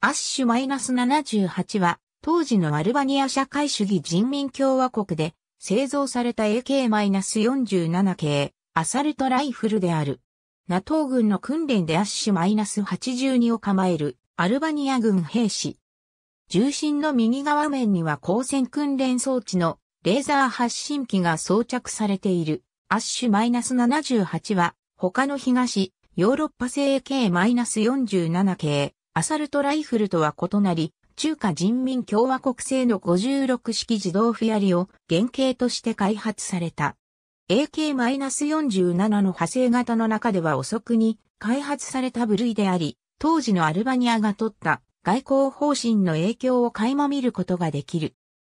アッシュ -78 は、当時のアルバニア社会主義人民共和国で製造された AK-47 系アサルトライフルである。NATO 軍の訓練でアッシュ -82 を構えるアルバニア軍兵士。重心の右側面には光線訓練装置のレーザー発信機が装着されている。アッシュ -78 は他の東ヨーロッパ製 AK-47 系アサルトライフルとは異なり、中華人民共和国製の56式自動フヤリを原型として開発された。AK-47 の派生型の中では遅くに開発された部類であり、当時のアルバニアが取った外交方針の影響を垣間見ることができる。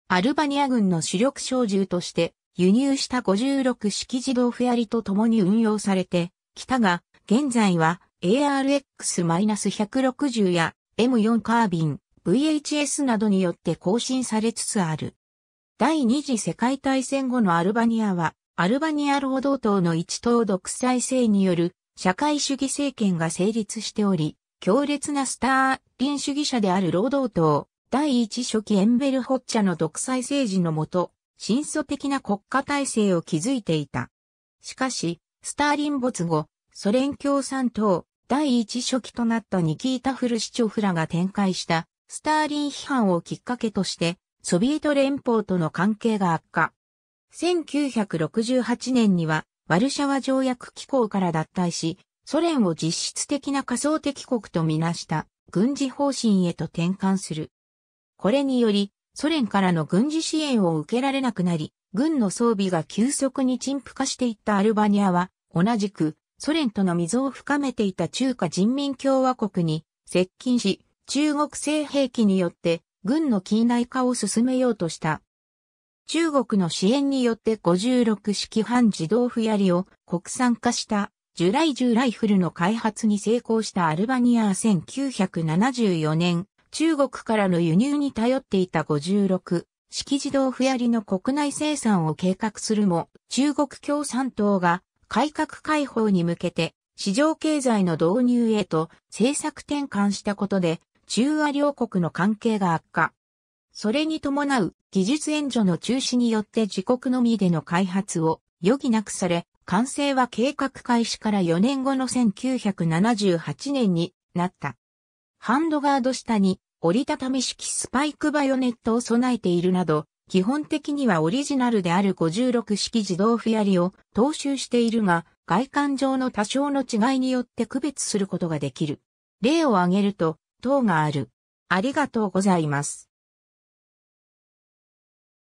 アルバニア軍の主力小銃として輸入した56式自動フェアリと共に運用されてきたが、現在は ARX-160 や M4 カービン、VHS などによって更新されつつある。第二次世界大戦後のアルバニアは、アルバニア労働党の一党独裁制による社会主義政権が成立しており、強烈なスターリン主義者である労働党、第一初期エンベルホッチャの独裁政治のもと、新祖的な国家体制を築いていた。しかし、スターリン没後、ソ連共産党、第一初期となったニキータ・フルシチョフらが展開したスターリン批判をきっかけとして、ソビエト連邦との関係が悪化。1968年には、ワルシャワ条約機構から脱退し、ソ連を実質的な仮想敵国とみなした軍事方針へと転換する。これにより、ソ連からの軍事支援を受けられなくなり、軍の装備が急速に陳腐化していったアルバニアは、同じくソ連との溝を深めていた中華人民共和国に接近し、中国製兵器によって軍の近代化を進めようとした。中国の支援によって56式半自動歩槍を国産化した。ジュライジュライフルの開発に成功した。アルバニアは1974年、中国からの輸入に頼っていた。56式自動歩槍の国内生産を計画するも、中国共産党が改革開放に向けて市場経済の導入へと政策転換したことで中ア両国の関係が悪化。それに伴う技術援助の中止によって自国のみでの開発を余儀なくされ、完成は計画開始から4年後の1978年になった。ハンドガード下に折りたたみ式スパイクバイオネットを備えているなど、基本的にはオリジナルである56式自動フィアリを踏襲しているが、外観上の多少の違いによって区別することができる。例を挙げると、等がある。ありがとうございます。